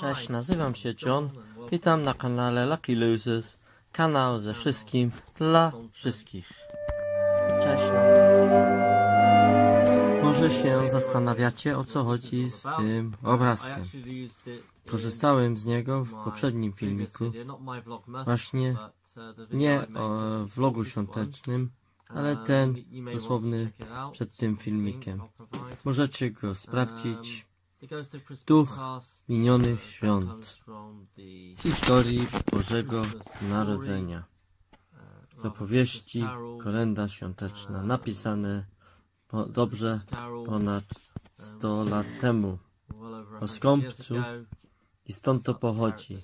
Cześć, nazywam się John. Witam na kanale Lucky Losers. Kanał ze wszystkim dla wszystkich. Cześć. Może się zastanawiacie o co chodzi z tym obrazkiem. Korzystałem z niego w poprzednim filmiku. Właśnie nie o vlogu świątecznym, ale ten dosłowny przed tym filmikiem. Możecie go sprawdzić. Duch minionych świąt z historii Bożego Narodzenia. Z opowieści kolenda świąteczna napisane po, dobrze ponad 100 lat temu o skąpcu i stąd to pochodzi.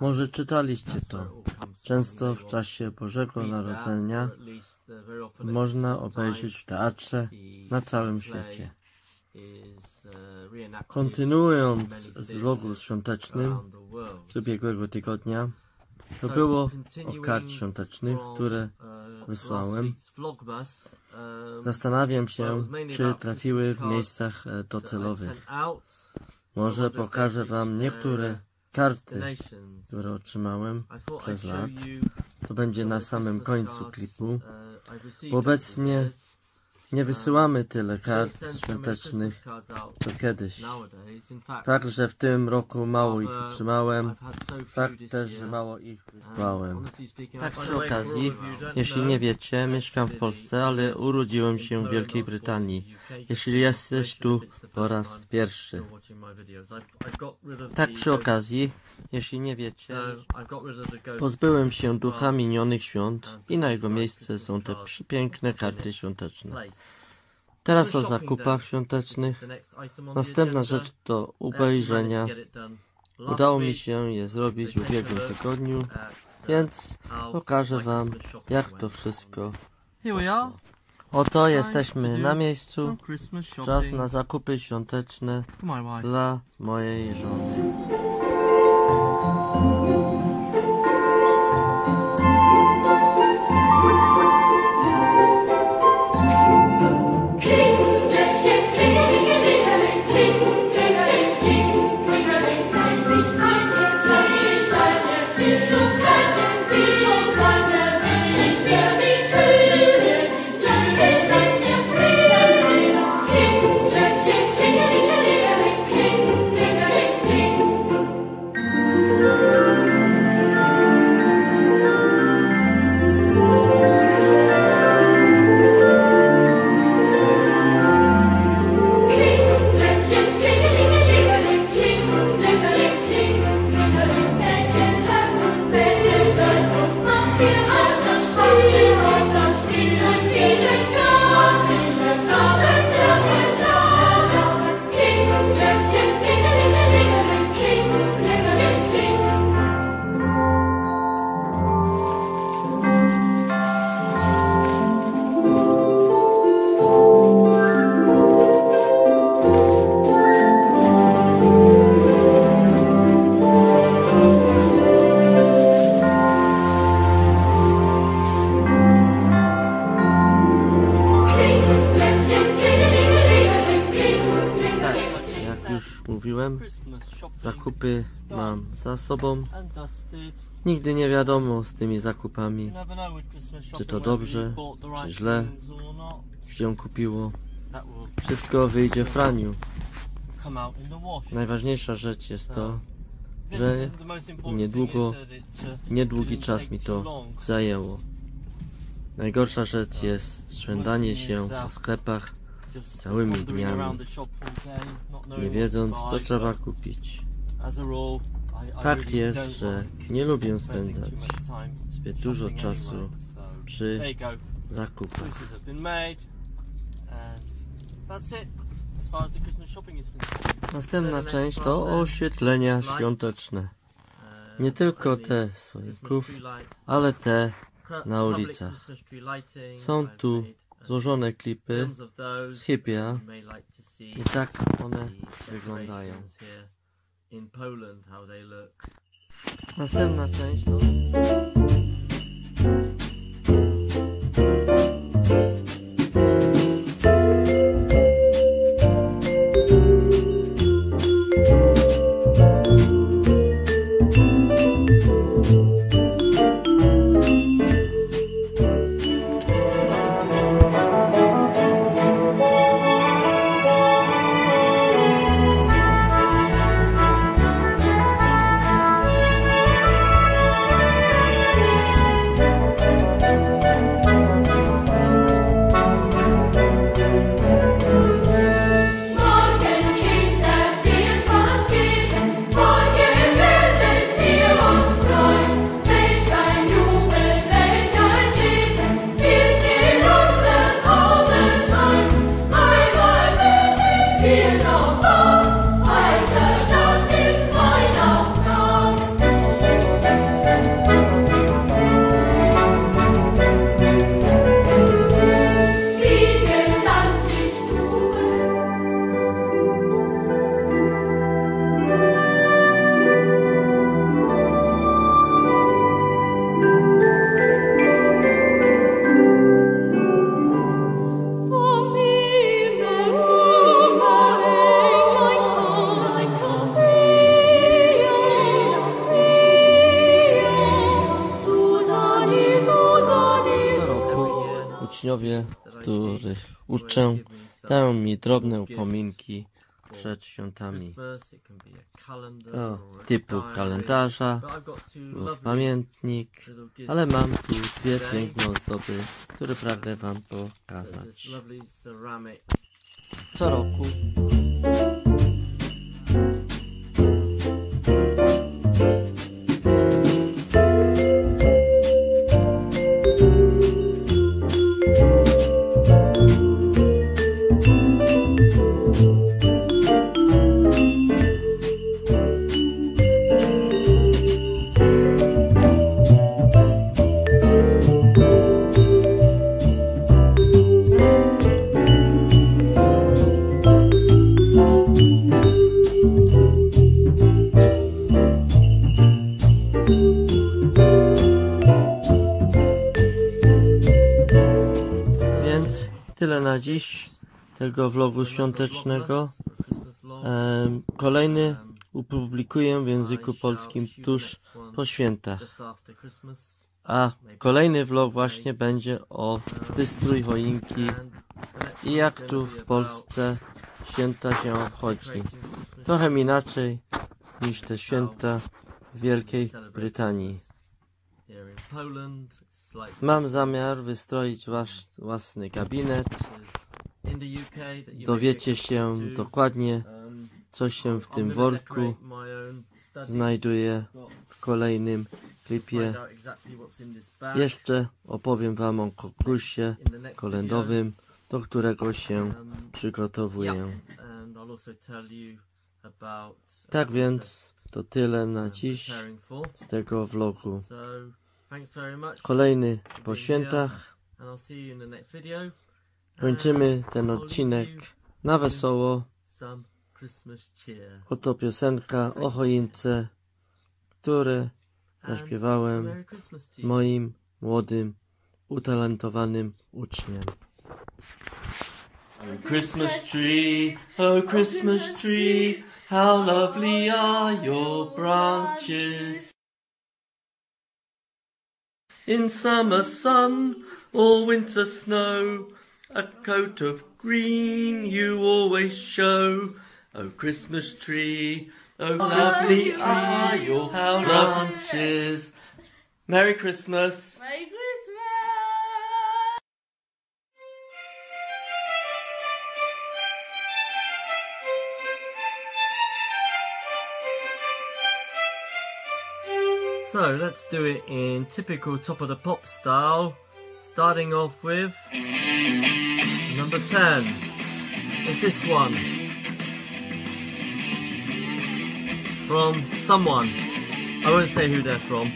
Może czytaliście to. Często w czasie Bożego Narodzenia można obejrzeć w teatrze na całym świecie. Kontynuując z vlogu świątecznym z ubiegłego tygodnia, to było o kart świątecznych, które wysłałem. Zastanawiam się, czy trafiły w miejscach docelowych. Może pokażę Wam niektóre karty, które otrzymałem przez lat. To będzie na samym końcu klipu. Bo obecnie nie wysyłamy tyle kart świątecznych co kiedyś. Fakt, że w tym roku mało ich otrzymałem, fakt też, że mało ich wysłałem. Tak przy okazji, jeśli nie wiecie, mieszkam w Polsce, ale urodziłem się w Wielkiej Brytanii. Jeśli jesteś tu po raz pierwszy. Tak przy okazji, jeśli nie wiecie, pozbyłem się ducha minionych świąt i na jego miejsce są te przepiękne karty świąteczne. Teraz o zakupach świątecznych. Następna rzecz do obejrzenia. Udało mi się je zrobić w ubiegłym tygodniu, więc pokażę Wam, jak to wszystko poszło. Oto jesteśmy na miejscu. Czas na zakupy świąteczne dla mojej żony. Zakupy mam za sobą. Nigdy nie wiadomo z tymi zakupami, Czy to dobrze, czy źle, się kupiło. Wszystko wyjdzie w praniu. Najważniejsza rzecz jest to, że niedługo, niedługi czas mi to zajęło. Najgorsza rzecz jest szwendanie się po sklepach całymi dniami, nie wiedząc co trzeba kupić. Fakt jest, że nie lubię spędzać zbyt dużo czasu przy zakupach. Następna część to oświetlenia świąteczne. Nie tylko te słoików, ale te na ulicach. Są tu złożone klipy z Hipia i tak one wyglądają. Następna część to... uczę, dają mi drobne upominki przed świętami. To typu kalendarza lub pamiętnik, ale mam tu dwie piękne ozdoby, które pragnę wam pokazać. Co roku na dziś tego vlogu świątecznego. Kolejny opublikuję w języku polskim tuż po świętach. A kolejny vlog właśnie będzie o wystrój choinki i jak tu w Polsce święta się obchodzi. Trochę inaczej niż te święta w Wielkiej Brytanii. Mam zamiar wystroić wasz własny gabinet. Dowiecie się dokładnie, co się w tym worku znajduje w kolejnym klipie. Jeszcze opowiem wam o konkursie kolędowym, do którego się przygotowuję. Tak więc to tyle na dziś z tego vlogu. Kolejny po świętach. Kończymy ten odcinek na wesoło. Oto piosenka o choince, które zaśpiewałem moim młodym, utalentowanym uczniem. Oh Christmas tree, oh Christmas tree, how lovely are your branches. In summer sun or winter snow, a coat of green you always show. Oh Christmas tree, oh, oh lovely are your oh, how branches. Merry Christmas. Merry Christmas! So let's do it in typical top of the pop style, starting off with number 10 is this one from someone. I won't say who they're from.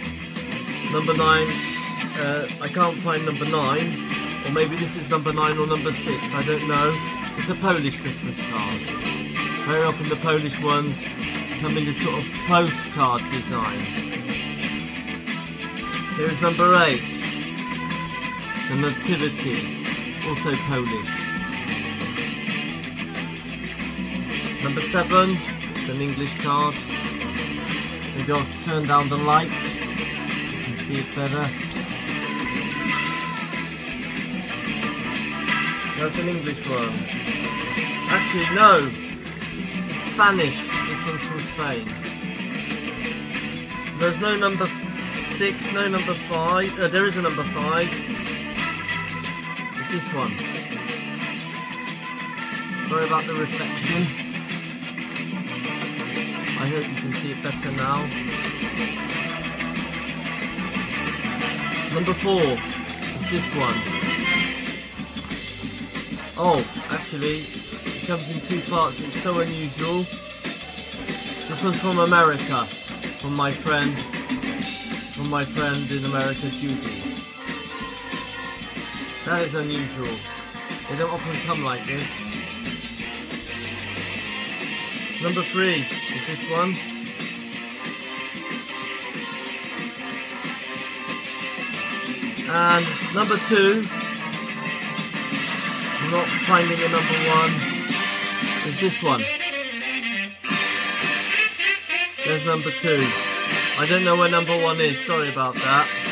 Number 9, uh, I can't find number 9, or maybe this is number 9 or number 6, I don't know. It's a Polish Christmas card. Very often the Polish ones come in this sort of postcard design. Here's number eight. The Nativity, also Polish. Number seven, it's an English card. Maybe I'll turn down the light. You can see it better. That's an English one. Actually, no. It's Spanish. This one's from Spain. There's no number six, no number five. Uh, there is a number five. It's this one. Sorry about the reflection. I hope you can see it better now. Number four is this one. Oh, actually, it comes in two parts. It's so unusual. This one's from America, from my friend from my friend in America, Judy. That is unusual. They don't often come like this. Number three is this one. And number two, I'm not finding a number one, is this one. There's number two. I don't know where number one is, sorry about that.